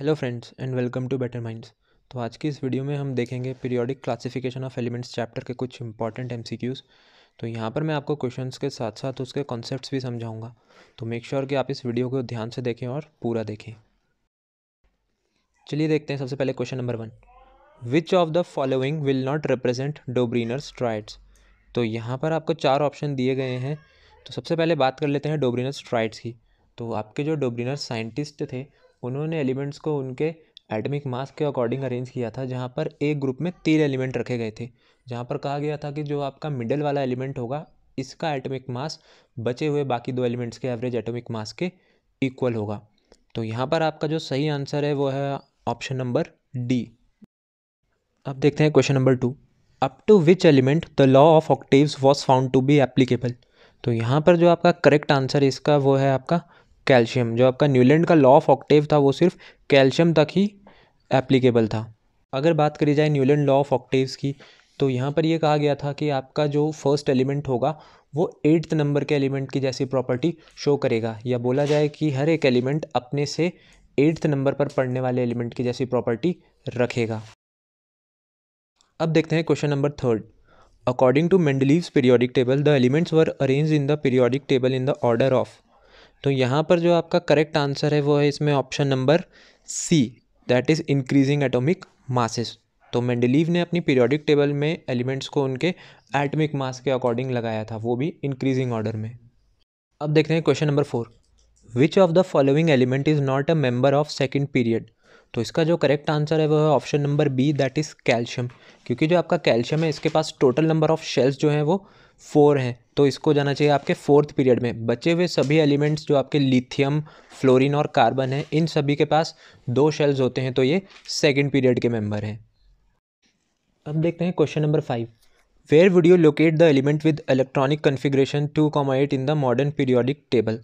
Hello friends and welcome to Better Minds. तो आज की इस वीडियो में हम देखेंगे periodic classification of elements chapter के कुछ इंपॉर्टेंट एमसीक्यूज़ तो यहाँ पर मैं आपको क्वेश्चंस के साथ साथ उसके कॉन्सेप्ट्स भी समझाऊँगा। तो मेक श्योर sure कि आप इस वीडियो को ध्यान से देखें और पूरा देखें। चलिए देखते हैं सबसे पहले question number one which of the following will not represent Dobereiner's triads तो यहाँ पर आपको चार ऑप्शन दिए गए हैं। तो सबसे पहले बात कर लेते हैं डोब्रीनर्स ट्राइड्स की। तो आपके जो डोब्रीनर्स साइंटिस्ट थे उन्होंने एलिमेंट्स को उनके एटमिक मास के अकॉर्डिंग अरेंज किया था, जहाँ पर एक ग्रुप में तीन एलिमेंट रखे गए थे। जहाँ पर कहा गया था कि जो आपका मिडल वाला एलिमेंट होगा, इसका एटमिक मास बचे हुए बाकी दो एलिमेंट्स के एवरेज एटमिक मास के इक्वल होगा। तो यहाँ पर आपका जो सही आंसर है, वो है ऑप्शन नंबर डी। अब देखते हैं question number two. Up to which element the law of octaves was found to be applicable? तो यहाँ पर जो आपका करेक्ट आंसर इसका वो है आपका कैल्शियम, जो आपका न्यूलैंड का लॉ ऑफ़ ऑक्टेव था, वो सिर्फ़ कैल्शियम तक ही एप्लीकेबल था। अगर बात करी जाए न्यूलैंड लॉ ऑफ़ ऑक्टेव्स की तो यहाँ पर ये कहा गया था कि आपका जो फ़र्स्ट एलिमेंट होगा, वो एट्थ नंबर के एलिमेंट की जैसी प्रॉपर्टी शो करेगा। या बोला जाए कि हर एक एलिमेंट अपने से एट्थ नंबर पर पढ़ने वाले एलिमेंट की जैसी प्रॉपर्टी रखेगा। अब देखते हैं question number third according to Mendeleev's periodic table the elements were arrange in the periodic table in the order of तो यहाँ पर जो आपका करेक्ट आंसर है, वो है इसमें option number C that is increasing atomic masses तो मेंडलीव ने अपनी पीरियोडिक टेबल में एलिमेंट्स को उनके एटमिक मास के अकॉर्डिंग लगाया था, वो भी इंक्रीजिंग ऑर्डर में. अब देखते हैं question number four which of the following element is not a member of second period तो इसका जो करेक्ट आंसर है, वो है option number B that is calcium क्योंकि जो आपका कैल्शियम है, इसके पास टोटल नंबर ऑफ़ शेल्स जो हैं, वो फोर हैं तो इसको जाना चाहिए आपके फोर्थ पीरियड में। बचे हुए सभी एलिमेंट्स जो आपके लिथियम, फ्लोरिन और कार्बन है, इन सभी के पास दो शेल्स होते हैं तो ये सेकेंड पीरियड के मेंबर हैं। अब देखते हैं question number five where would you locate the element with electronic configuration two comma eight in the modern periodic table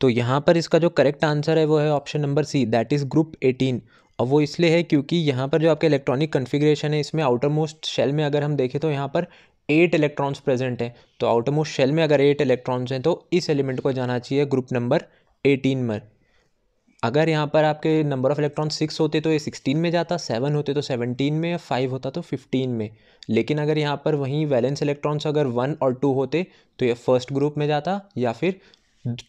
तो यहाँ पर इसका जो करेक्ट आंसर है, वो है option number C that is group eighteen और वो इसलिए है क्योंकि यहाँ पर जो आपके इलेक्ट्रॉनिक कन्फिग्रेशन है, इसमें आउटर मोस्ट शेल में अगर हम देखें तो यहाँ पर एट इलेक्ट्रॉन्स प्रेजेंट हैं तो आउटर मोस्ट शेल में अगर एट इलेक्ट्रॉन्स हैं तो इस एलिमेंट को जाना चाहिए ग्रुप नंबर एटीन में। अगर यहाँ पर आपके नंबर ऑफ़ इलेक्ट्रॉन सिक्स होते तो ये सिक्सटीन में जाता सेवन होते तो सेवनटीन में फाइव होता तो फिफ्टीन में। लेकिन अगर यहाँ पर वहीं वैलेंस इलेक्ट्रॉन्स अगर वन और टू होते तो ये फ़र्स्ट ग्रुप में जाता या फिर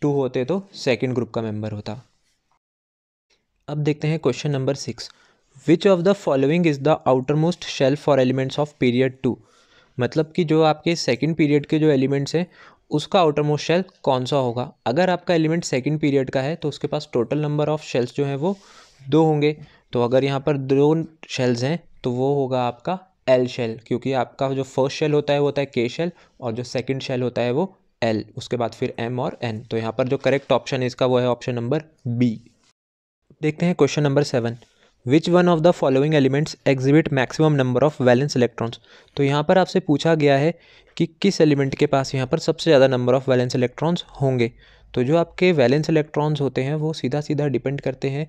टू होते तो सेकेंड ग्रुप का मेंबर होता। अब देखते हैं question number six which of the following is the outermost shell for elements of period two मतलब कि जो आपके सेकेंड पीरियड के जो एलिमेंट्स हैं, उसका आउटर मोस्ट शेल कौन सा होगा? अगर आपका एलिमेंट सेकेंड पीरियड का है तो उसके पास टोटल नंबर ऑफ़ शेल्स जो हैं, वो दो होंगे। तो अगर यहाँ पर दो शेल्स हैं तो वो होगा आपका एल शेल क्योंकि आपका जो फ़र्स्ट शेल होता है, वो होता है के शेल और जो सेकेंड शेल होता है, वो एल उसके बाद फिर एम और एन तो यहाँ पर जो करेक्ट ऑप्शन है, इसका वो है ऑप्शन नंबर बी देखते हैं question number seven which one of the following elements exhibit maximum number of valence electrons तो यहाँ पर आपसे पूछा गया है कि किस एलिमेंट के पास यहाँ पर सबसे ज़्यादा नंबर ऑफ़ वैलेंस इलेक्ट्रॉन्स होंगे? तो जो आपके वैलेंस इलेक्ट्रॉन्स होते हैं, वो सीधा सीधा डिपेंड करते हैं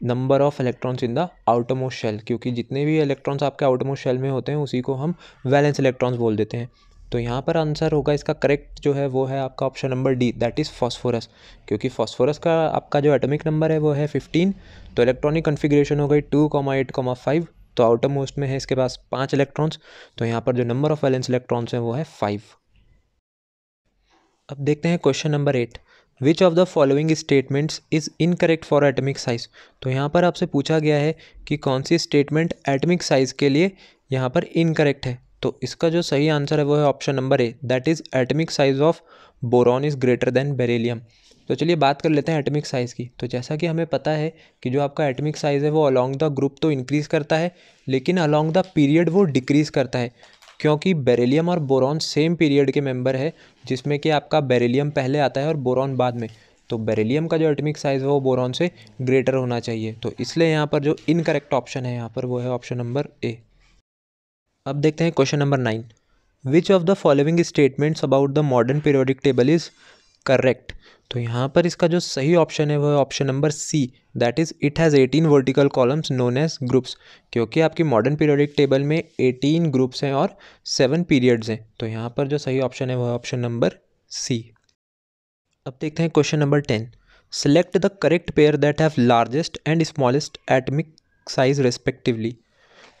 number of electrons in the outermost shell क्योंकि जितने भी इलेक्ट्रॉन्स आपके आउटोमोस्ट शेल में होते हैं, उसी को हम वैलेंस इलेक्ट्रॉन्स बोल देते हैं। तो यहाँ पर आंसर होगा, इसका करेक्ट जो है वो है आपका option number D that is phosphorus क्योंकि फॉस्फोरस का आपका जो एटॉमिक नंबर है वो है फिफ्टीन तो इलेक्ट्रॉनिक कन्फिग्रेशन हो गई two comma eight comma five तो आउटर मोस्ट में है इसके पास पाँच इलेक्ट्रॉन्स तो यहाँ पर जो नंबर ऑफ़ वैलेंस इलेक्ट्रॉन्स हैं वो है फाइव अब देखते हैं question number eight which of the following statements is incorrect for atomic size तो यहाँ पर आपसे पूछा गया है कि कौन सी स्टेटमेंट एटमिक साइज़ के लिए यहाँ पर इनकरेक्ट है। तो इसका जो सही आंसर है वो है option number A that is atomic size of boron is greater than beryllium तो चलिए बात कर लेते हैं एटमिक साइज़ की। तो जैसा कि हमें पता है कि जो आपका एटमिक साइज़ है वो अलॉन्ग द ग्रुप तो इंक्रीज़ करता है, लेकिन अलॉन्ग द पीरियड वो डिक्रीज़ करता है, क्योंकि बेरेलियम और बोरॉन सेम पीरियड के मेंबर है, जिसमें कि आपका बेरेलियम पहले आता है और बोरॉन बाद में। तो बेरेलियम का जो एटमिक साइज़ है वो बोरॉन से ग्रेटर होना चाहिए। तो इसलिए यहाँ पर जो इनकरेक्ट ऑप्शन है, यहाँ पर वो है ऑप्शन नंबर ए अब देखते हैं question number nine which of the following statements about the modern periodic table is correct तो यहाँ पर इसका जो सही ऑप्शन है, वो है option number C that is it has eighteen vertical columns known as groups क्योंकि आपकी मॉडर्न पीरियोडिक टेबल में एटीन ग्रुप्स हैं और सेवन पीरियड्स हैं। तो यहाँ पर जो सही ऑप्शन है, वो है ऑप्शन नंबर सी अब देखते हैं question number ten select the correct pair that have largest and smallest atomic size respectively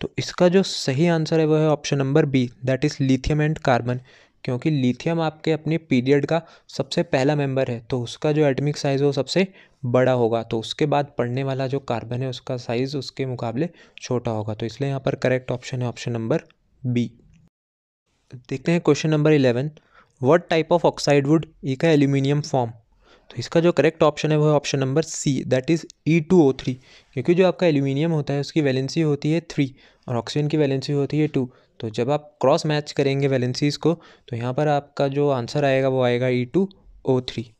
तो इसका जो सही आंसर है वो है option number B that is lithium and carbon क्योंकि लिथियम आपके अपने पीरियड का सबसे पहला मेंबर है तो उसका जो एटमिक साइज़ है वो सबसे बड़ा होगा तो उसके बाद पढ़ने वाला जो कार्बन है उसका साइज़ उसके मुकाबले छोटा होगा तो इसलिए यहाँ पर करेक्ट ऑप्शन है ऑप्शन नंबर बी देखते हैं question number eleven what type of oxide would E का एल्यूमिनियम फॉर्म तो इसका जो करेक्ट ऑप्शन है, वो option number C that is E two O three क्योंकि जो आपका एल्यूमिनियम होता है, उसकी वैलेंसी होती है थ्री और ऑक्सीजन की वैलेंसी होती है टू तो जब आप क्रॉस मैच करेंगे वैलेंसीज़ को तो यहाँ पर आपका जो आंसर आएगा, वो आएगा ई टू ओ थ्री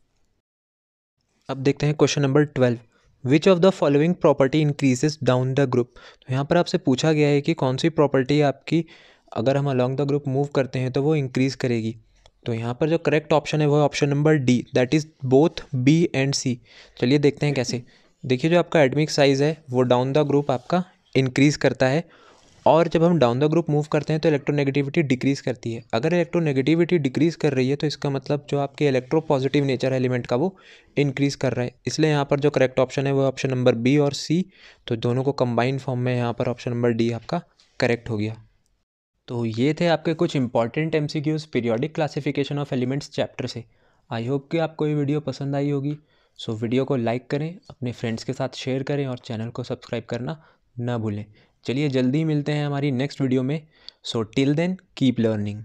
अब देखते हैं question number twelve which of the following property increases down the group तो यहाँ पर आपसे पूछा गया है कि कौन सी प्रॉपर्टी आपकी, अगर हम अलॉन्ग द ग्रुप मूव करते हैं तो वो इंक्रीज़ करेगी. तो यहाँ पर जो करेक्ट ऑप्शन है, वो option number D that is both B and C चलिए देखते हैं कैसे। देखिए, जो आपका एडमिक साइज़ है, वो डाउन द ग्रुप आपका इंक्रीज़ करता है। और जब हम डाउन द ग्रुप मूव करते हैं तो इलेक्ट्रोनेगेटिविटी डिक्रीज़ करती है। अगर इलेक्ट्रोनेगेटिविटी डिक्रीज़ कर रही है तो इसका मतलब जो आपके इलेक्ट्रो पॉजिटिव नेचर एलिमेंट का वो इंक्रीज़ कर रहा है। इसलिए यहाँ पर जो करेक्ट ऑप्शन है, वो ऑप्शन नंबर बी और सी तो दोनों को कंबाइंड फॉर्म में यहाँ पर ऑप्शन नंबर डी आपका करेक्ट हो गया। तो ये थे आपके कुछ important M C Qs periodic classification of elements chapter से। आई होप कि आपको ये वीडियो पसंद आई होगी। सो वीडियो को लाइक करें, अपने फ्रेंड्स के साथ शेयर करें और चैनल को सब्सक्राइब करना ना भूलें। चलिए जल्दी मिलते हैं हमारी नेक्स्ट वीडियो में। So till then keep learning